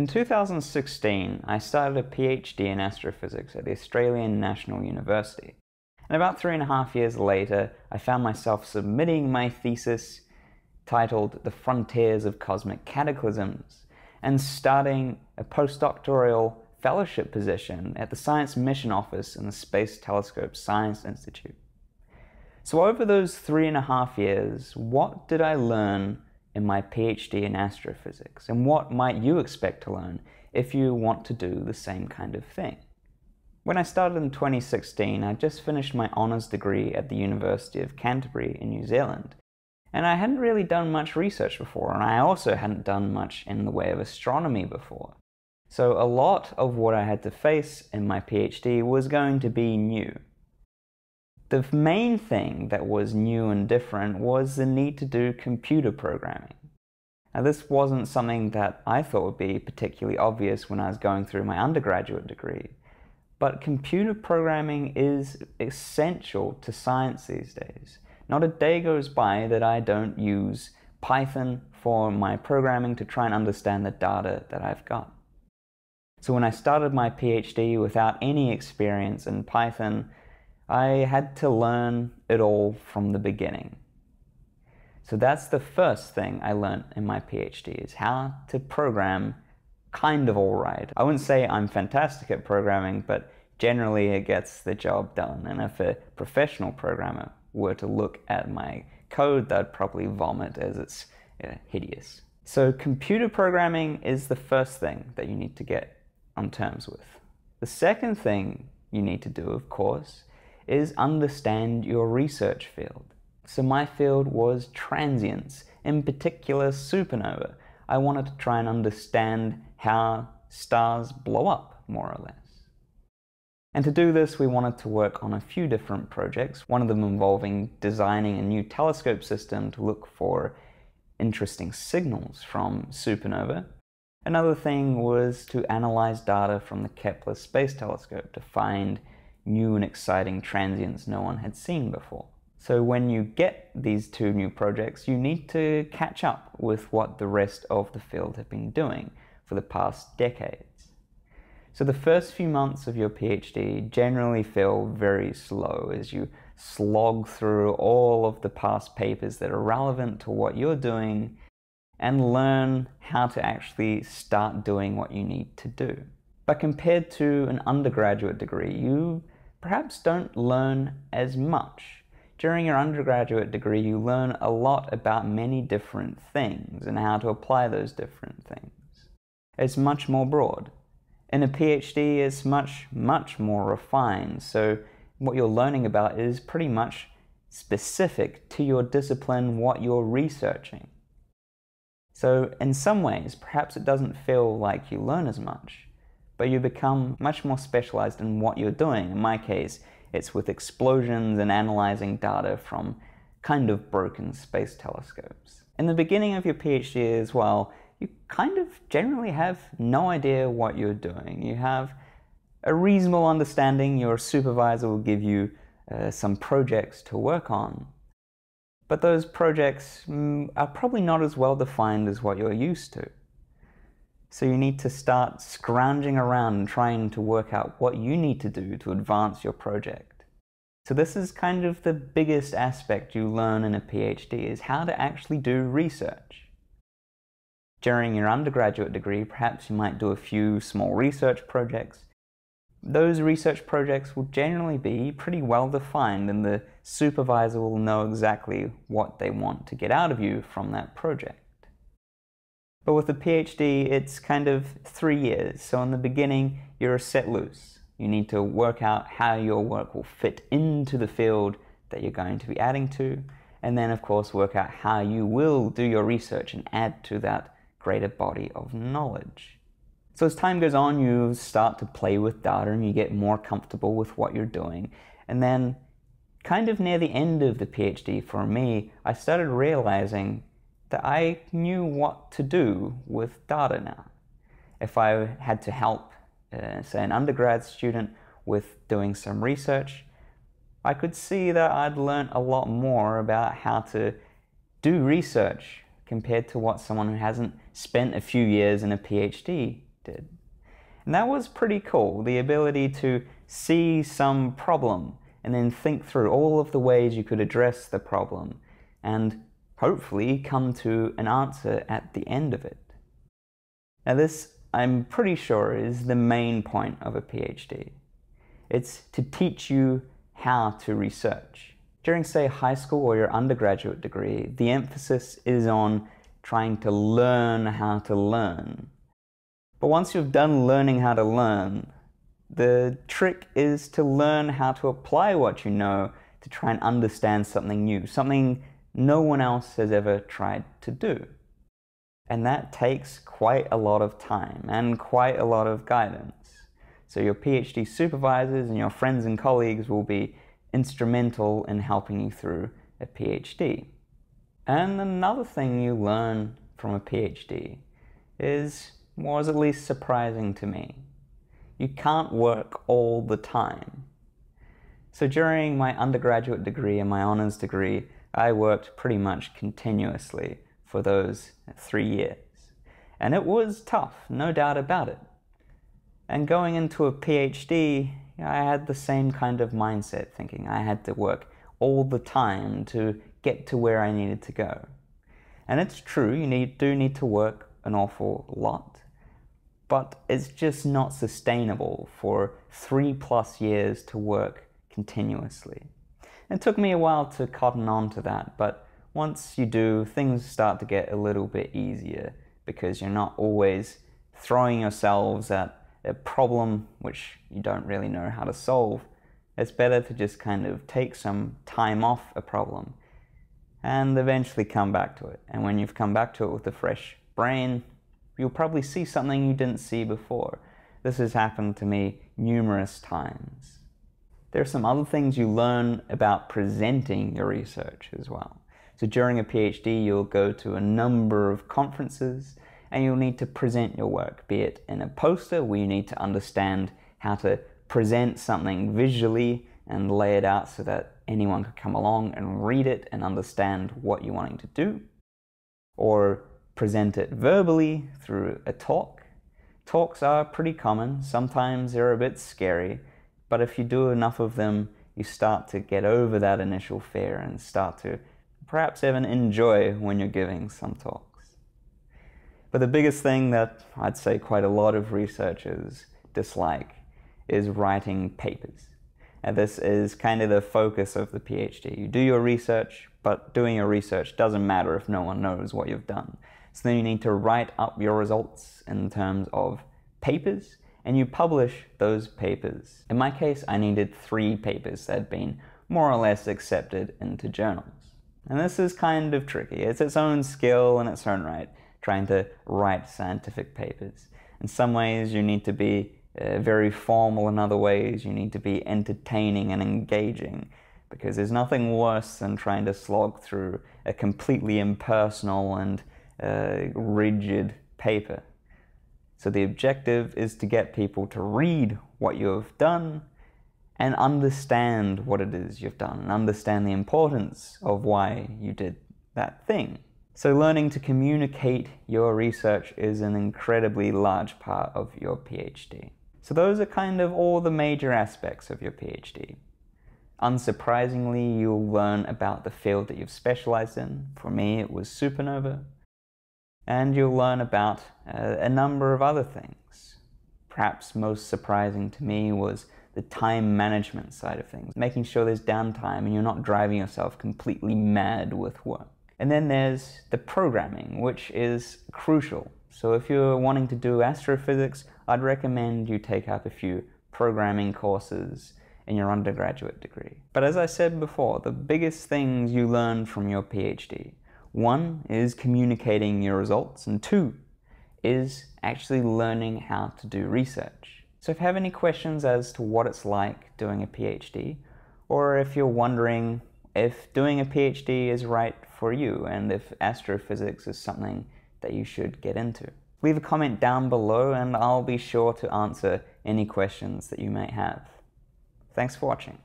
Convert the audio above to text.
In 2016, I started a PhD in astrophysics at the Australian National University. And about three and a half years later, I found myself submitting my thesis titled The Frontiers of Cosmic Cataclysms and starting a postdoctoral fellowship position at the Science Mission Office in the Space Telescope Science Institute. So, over those three and a half years, what did I learn in my PhD in astrophysics? And what might you expect to learn if you want to do the same kind of thing? When I started in 2016, I just finished my honours degree at the University of Canterbury in New Zealand. And I hadn't really done much research before, and I also hadn't done much in the way of astronomy before. So a lot of what I had to face in my PhD was going to be new. The main thing that was new and different was the need to do computer programming. Now, this wasn't something that I thought would be particularly obvious when I was going through my undergraduate degree, but computer programming is essential to science these days. Not a day goes by that I don't use Python for my programming to try and understand the data that I've got. So when I started my PhD without any experience in Python, I had to learn it all from the beginning. So that's the first thing I learned in my PhD is how to program kind of all right. I wouldn't say I'm fantastic at programming, but generally it gets the job done. And if a professional programmer were to look at my code, they'd probably vomit as it's yeah, hideous. So computer programming is the first thing that you need to get on terms with. The second thing you need to do, of course, is understand your research field. So my field was transients, in particular supernova. I wanted to try and understand how stars blow up, more or less. And to do this, we wanted to work on a few different projects, one of them involving designing a new telescope system to look for interesting signals from supernova. Another thing was to analyze data from the Kepler Space Telescope to find new and exciting transients no one had seen before. So when you get these two new projects, you need to catch up with what the rest of the field have been doing for the past decades. So the first few months of your PhD generally feel very slow as you slog through all of the past papers that are relevant to what you're doing and learn how to actually start doing what you need to do. But compared to an undergraduate degree, you perhaps don't learn as much. During your undergraduate degree, you learn a lot about many different things and how to apply those different things. It's much more broad. In a PhD, it's much, much more refined. So, what you're learning about is pretty much specific to your discipline, what you're researching. So, in some ways, perhaps it doesn't feel like you learn as much but you become much more specialized in what you're doing. In my case, it's with explosions and analyzing data from kind of broken space telescopes. In the beginning of your PhD as well, you kind of generally have no idea what you're doing. You have a reasonable understanding, your supervisor will give you uh, some projects to work on. But those projects mm, are probably not as well defined as what you're used to. So you need to start scrounging around and trying to work out what you need to do to advance your project. So this is kind of the biggest aspect you learn in a PhD is how to actually do research. During your undergraduate degree, perhaps you might do a few small research projects. Those research projects will generally be pretty well defined and the supervisor will know exactly what they want to get out of you from that project. But with a PhD, it's kind of three years. So in the beginning, you're set loose. You need to work out how your work will fit into the field that you're going to be adding to. And then, of course, work out how you will do your research and add to that greater body of knowledge. So as time goes on, you start to play with data and you get more comfortable with what you're doing. And then, kind of near the end of the PhD for me, I started realizing that I knew what to do with data now. If I had to help, uh, say, an undergrad student with doing some research, I could see that I'd learned a lot more about how to do research compared to what someone who hasn't spent a few years in a PhD did. And that was pretty cool the ability to see some problem and then think through all of the ways you could address the problem and hopefully come to an answer at the end of it. Now, this, I'm pretty sure, is the main point of a PhD. It's to teach you how to research. During, say, high school or your undergraduate degree, the emphasis is on trying to learn how to learn. But once you've done learning how to learn, the trick is to learn how to apply what you know to try and understand something new, something no one else has ever tried to do. And that takes quite a lot of time and quite a lot of guidance. So, your PhD supervisors and your friends and colleagues will be instrumental in helping you through a PhD. And another thing you learn from a PhD is, was at least surprising to me, you can't work all the time. So during my undergraduate degree and my honors degree, I worked pretty much continuously for those three years. And it was tough, no doubt about it. And going into a PhD, I had the same kind of mindset thinking I had to work all the time to get to where I needed to go. And it's true, you need, do need to work an awful lot, but it's just not sustainable for three plus years to work continuously. It took me a while to cotton on to that, but once you do, things start to get a little bit easier because you're not always throwing yourselves at a problem which you don't really know how to solve. It's better to just kind of take some time off a problem and eventually come back to it. And when you've come back to it with a fresh brain, you'll probably see something you didn't see before. This has happened to me numerous times. There are some other things you learn about presenting your research as well. So during a PhD, you'll go to a number of conferences and you'll need to present your work, be it in a poster where you need to understand how to present something visually and lay it out so that anyone could come along and read it and understand what you're wanting to do, or present it verbally through a talk. Talks are pretty common, sometimes they're a bit scary, but if you do enough of them, you start to get over that initial fear and start to perhaps even enjoy when you're giving some talks. But the biggest thing that I'd say quite a lot of researchers dislike is writing papers. And this is kind of the focus of the PhD. You do your research, but doing your research doesn't matter if no one knows what you've done. So then you need to write up your results in terms of papers, and you publish those papers. In my case, I needed three papers that had been more or less accepted into journals. And this is kind of tricky. It's its own skill in its own right, trying to write scientific papers. In some ways, you need to be uh, very formal in other ways. You need to be entertaining and engaging because there's nothing worse than trying to slog through a completely impersonal and uh, rigid paper. So the objective is to get people to read what you've done and understand what it is you've done and understand the importance of why you did that thing. So learning to communicate your research is an incredibly large part of your PhD. So those are kind of all the major aspects of your PhD. Unsurprisingly, you'll learn about the field that you've specialized in. For me, it was supernova. And you'll learn about uh, a number of other things. Perhaps most surprising to me was the time management side of things, making sure there's downtime and you're not driving yourself completely mad with work. And then there's the programming, which is crucial. So if you're wanting to do astrophysics, I'd recommend you take up a few programming courses in your undergraduate degree. But as I said before, the biggest things you learn from your PhD one is communicating your results, and two is actually learning how to do research. So if you have any questions as to what it's like doing a PhD, or if you're wondering if doing a PhD is right for you and if astrophysics is something that you should get into. Leave a comment down below and I'll be sure to answer any questions that you may have. Thanks for watching.